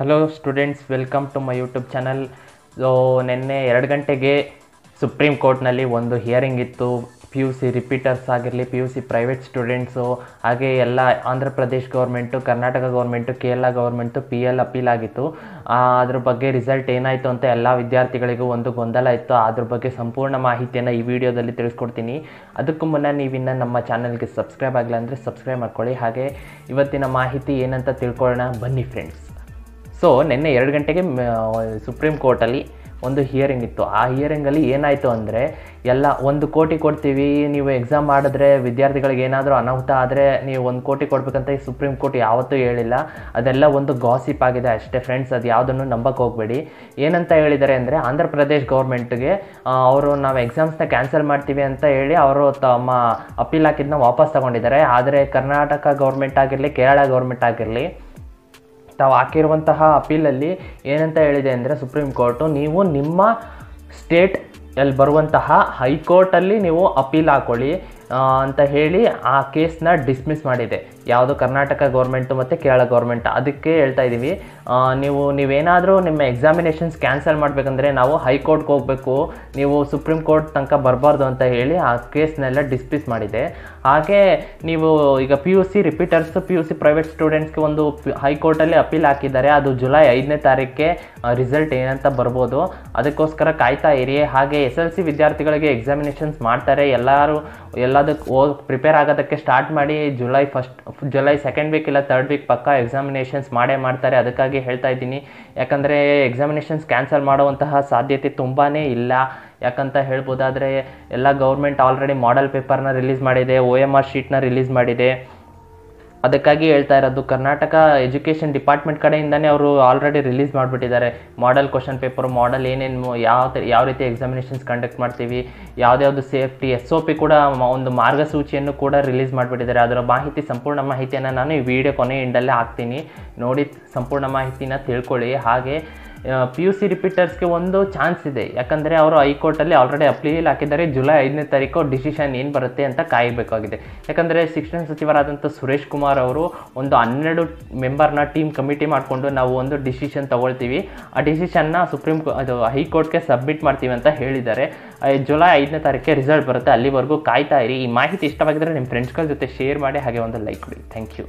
Hello students welcome to my YouTube channel so ನಿನ್ನೆ ಎರಡು ಗಂಟೆಗೆ ಸುಪ್ರೀಂ ಕೋರ್ಟ್ನಲ್ಲಿ ಒಂದು ಹಿಯರಿಂಗ್ ಇತ್ತು. ಪಿ ಯು ಸಿ ರಿಪೀಟರ್ಸ್ ಆಗಿರಲಿ P U C private students ಹಾಗೆ ಎಲ್ಲ Andhra Pradesh government Karnataka government Kerala government P L appeal ಆಗಿತ್ತು. ಅದ್ರ ಬಗ್ಗೆ ರಿಸಲ್ಟ್ ಏನಾಯಿತು ಅಂತ ಎಲ್ಲ ವಿದ್ಯಾರ್ಥಿಗಳಿಗೂ ಒಂದು ಗೊಂದಲ ಇತ್ತು. ಅದ್ರ ಬಗ್ಗೆ ಸಂಪೂರ್ಣ ಮಾಹಿತಿಯನ್ನು ಈ ವಿಡಿಯೋದಲ್ಲಿ ತಿಳಿಸ್ಕೊಡ್ತೀನಿ. ಅದಕ್ಕೂ ಮುನ್ನ ನೀವಿನ್ನು ನಮ್ಮ ಚಾನಲ್ಗೆ ಸಬ್ಸ್ಕ್ರೈಬ್ ಆಗಿಲ್ಲ ಅಂದರೆ ಸಬ್ಸ್ಕ್ರೈಬ್ ಮಾಡ್ಕೊಳ್ಳಿ. ಹಾಗೆ ಇವತ್ತಿನ ಮಾಹಿತಿ ಏನಂತ ತಿಳ್ಕೊಳ್ಳೋಣ. ಬನ್ನಿ ಫ್ರೆಂಡ್ಸ್ ಸೊ ನಿನ್ನೆ ಎರಡು ಗಂಟೆಗೆ ಸುಪ್ರೀಂ ಕೋರ್ಟಲ್ಲಿ ಒಂದು ಹಿಯರಿಂಗ್ ಇತ್ತು. ಆ ಹಿಯರಿಂಗಲ್ಲಿ ಏನಾಯಿತು ಅಂದರೆ, ಎಲ್ಲ ಒಂದು ಕೋಟಿ ಕೊಡ್ತೀವಿ, ನೀವು ಎಕ್ಸಾಮ್ ಮಾಡಿದ್ರೆ ವಿದ್ಯಾರ್ಥಿಗಳಿಗೆ ಏನಾದರೂ ಅನಾಹುತ ಆದರೆ ನೀವು ಒಂದು ಕೋಟಿ ಕೊಡಬೇಕಂತ ಈ ಸುಪ್ರೀಂ ಕೋರ್ಟ್ ಯಾವತ್ತೂ ಹೇಳಿಲ್ಲ. ಅದೆಲ್ಲ ಒಂದು ಗಾಸಿಪ್ ಆಗಿದೆ ಅಷ್ಟೇ ಫ್ರೆಂಡ್ಸ್ ಅದು ಯಾವುದನ್ನು ನಂಬಕ್ಕೆ ಹೋಗಬೇಡಿ. ಏನಂತ ಹೇಳಿದ್ದಾರೆ ಅಂದರೆ, ಆಂಧ್ರ ಪ್ರದೇಶ್ ಗೌರ್ಮೆಂಟ್ಗೆ ಅವರು ನಾವು ಎಕ್ಸಾಮ್ಸ್ನ ಕ್ಯಾನ್ಸಲ್ ಮಾಡ್ತೀವಿ ಅಂತ ಹೇಳಿ ಅವರು ತಮ್ಮ ಅಪೀಲ್ ಹಾಕಿದ್ನ ವಾಪಸ್ ತಗೊಂಡಿದ್ದಾರೆ. ಆದರೆ ಕರ್ನಾಟಕ ಗೌರ್ಮೆಂಟ್ ಆಗಿರಲಿ, ಕೇರಳ ಗೌರ್ಮೆಂಟ್ ಆಗಿರಲಿ ತಾವು ಹಾಕಿರುವಂತಹ ಅಪೀಲಲ್ಲಿ ಏನಂತ ಹೇಳಿದೆ ಅಂದರೆ ಸುಪ್ರೀಂ ಕೋರ್ಟು, ನೀವು ನಿಮ್ಮ ಸ್ಟೇಟ್ ಅಲ್ಲಿ ಬರುವಂತಹ ಹೈಕೋರ್ಟಲ್ಲಿ ನೀವು ಅಪೀಲ್ ಹಾಕೊಳ್ಳಿ. ಅಂತ ಹೇಳಿ ಆ ಕೇಸ್ನ ಡಿಸ್ಮಿಸ್ ಮಾಡಿದೆ. ಯಾವುದು ಕರ್ನಾಟಕ ಗೌರ್ಮೆಂಟು ಮತ್ತು ಕೇರಳ ಗೌರ್ಮೆಂಟ್. ಅದಕ್ಕೆ ಹೇಳ್ತಾ ಇದ್ದೀವಿ ನೀವು, ನೀವೇನಾದರೂ ನಿಮ್ಮ ಎಕ್ಸಾಮಿನೇಷನ್ಸ್ ಕ್ಯಾನ್ಸಲ್ ಮಾಡಬೇಕಂದ್ರೆ ನಾವು ಹೈಕೋರ್ಟ್ಗೆ ಹೋಗಬೇಕು. ನೀವು ಸುಪ್ರೀಂ ಕೋರ್ಟ್ ತನಕ ಬರಬಾರ್ದು ಅಂತ ಹೇಳಿ ಆ ಕೇಸ್ನೆಲ್ಲ ಡಿಸ್ಮಿಸ್ ಮಾಡಿದೆ. ಹಾಗೆ ನೀವು ಈಗ P U C repeaters P U C private ಸ್ಟೂಡೆಂಟ್ಸ್ಗೆ ಒಂದು ಹೈಕೋರ್ಟಲ್ಲಿ ಅಪೀಲ್ ಹಾಕಿದ್ದಾರೆ. ಅದು ಜುಲೈ ಐದನೇ ತಾರೀಕಿಗೆ ರಿಸಲ್ಟ್ ಏನಂತ ಬರ್ಬೋದು. ಅದಕ್ಕೋಸ್ಕರ ಕಾಯ್ತಾ ಇರಿ. ಹಾಗೆ ಎಸ್ ಎಲ್ ಸಿ ವಿದ್ಯಾರ್ಥಿಗಳಿಗೆ ಎಕ್ಸಾಮಿನೇಷನ್ಸ್ ಮಾಡ್ತಾರೆ. ಎಲ್ಲರೂ ಎಲ್ಲದಕ್ಕೆ ಓ ಪ್ರಿಪೇರ್ ಆಗೋದಕ್ಕೆ ಸ್ಟಾರ್ಟ್ ಮಾಡಿ July first July second week ಇಲ್ಲ ತರ್ಡ್ ವೀಕ್ ಪಕ್ಕ ಎಕ್ಸಾಮಿನೇಷನ್ಸ್ ಮಾಡೇ ಮಾಡ್ತಾರೆ. ಅದಕ್ಕಾಗಿ ಹೇಳ್ತಾ ಇದ್ದೀನಿ. ಯಾಕಂದರೆ ಎಕ್ಸಾಮಿನೇಷನ್ಸ್ ಕ್ಯಾನ್ಸಲ್ ಮಾಡುವಂತಹ ಸಾಧ್ಯತೆ ತುಂಬಾ ಇಲ್ಲ. ಯಾಕಂತ ಹೇಳ್ಬೋದಾದರೆ, ಎಲ್ಲ ಗೌರ್ಮೆಂಟ್ ಆಲ್ರೆಡಿ ಮಾಡೆಲ್ ಪೇಪರ್ನ ರಿಲೀಸ್ ಮಾಡಿದೆ ಒ ಎಂ ಆರ್ ಶೀಟ್ನ ರಿಲೀಸ್ ಮಾಡಿದೆ. ಅದಕ್ಕಾಗಿ ಹೇಳ್ತಾ ಇರೋದು, ಕರ್ನಾಟಕ ಎಜುಕೇಷನ್ ಡಿಪಾರ್ಟ್ಮೆಂಟ್ ಕಡೆಯಿಂದನೇ ಅವರು ಆಲ್ರೆಡಿ ರಿಲೀಸ್ ಮಾಡಿಬಿಟ್ಟಿದ್ದಾರೆ. ಮಾಡೆಲ್ ಕ್ವಶನ್ ಪೇಪರ್ ಮಾಡೆಲ್ ಏನೇನು, ಯಾವ ಯಾವ ರೀತಿ ಎಕ್ಸಾಮಿನೇಷನ್ಸ್ ಕಂಡಕ್ಟ್ ಮಾಡ್ತೀವಿ, ಯಾವ್ದ್ಯಾವ್ದು ಸೇಫ್ಟಿ ಎಸ್ ಒ ಪಿ ಕೂಡ ಒಂದು ಮಾರ್ಗಸೂಚಿಯನ್ನು ಕೂಡ ರಿಲೀಸ್ ಮಾಡಿಬಿಟ್ಟಿದ್ದಾರೆ. ಅದರ ಮಾಹಿತಿ, ಸಂಪೂರ್ಣ ಮಾಹಿತಿಯನ್ನು ನಾನು ಈ ವಿಡಿಯೋ ಕೊನೆ ಹಾಕ್ತೀನಿ. ನೋಡಿ, ಸಂಪೂರ್ಣ ಮಾಹಿತಿನ ತಿಳ್ಕೊಳ್ಳಿ. ಹಾಗೆ ಪಿ ಯು ಸಿ ರಿಪೀಟರ್ಸ್ಗೆ ಒಂದು ಚಾನ್ಸ್ ಇದೆ. ಯಾಕಂದರೆ ಅವರು ಹೈಕೋರ್ಟಲ್ಲಿ ಆಲ್ರೆಡಿ ಅಪ್ಲೀಲ್ ಹಾಕಿದ್ದಾರೆ. ಜುಲೈ ಐದನೇ ತಾರೀಕು ಡಿಸಿಷನ್ ಏನು ಬರುತ್ತೆ ಅಂತ ಕಾಯಬೇಕಾಗಿದೆ. ಯಾಕಂದರೆ ಶಿಕ್ಷಣ ಸಚಿವರಾದಂಥ ಸುರೇಶ್ ಕುಮಾರ್ ಅವರು ಒಂದು ಹನ್ನೆರಡು ಮೆಂಬರ್ನ ಟೀಮ್ ಕಮಿಟಿ ಮಾಡಿಕೊಂಡು ನಾವು ಒಂದು ಡಿಸಿಷನ್ ತೊಗೊಳ್ತೀವಿ. ಆ ಡಿಸಿಷನ್ನ ಸುಪ್ರೀಂ ಅದು ಹೈಕೋರ್ಟ್ಗೆ ಸಬ್ಮಿಟ್ ಮಾಡ್ತೀವಿ ಅಂತ ಹೇಳಿದ್ದಾರೆ. ಜುಲೈ ಐದನೇ ತಾರೀಕಿಗೆ ರಿಸಲ್ಟ್ ಬರುತ್ತೆ. ಅಲ್ಲಿವರೆಗೂ ಕಾಯ್ತಾ ಇರಿ. ಈ ಮಾಹಿತಿ ಇಷ್ಟವಾಗಿದ್ದರೆ ನಿಮ್ಮ ಫ್ರೆಂಡ್ಸ್ಗಳ ಜೊತೆ ಶೇರ್ ಮಾಡಿ ಹಾಗೆ ಒಂದು ಲೈಕ್ ಕೊಡಿ. Thank you